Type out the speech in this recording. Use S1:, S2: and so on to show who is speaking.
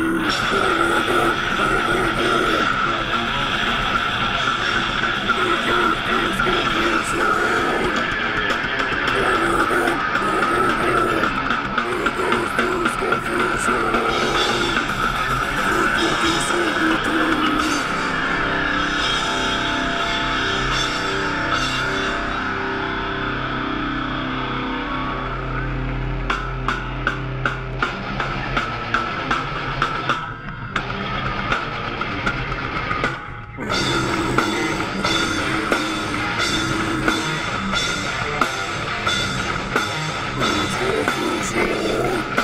S1: Ooh. Ah!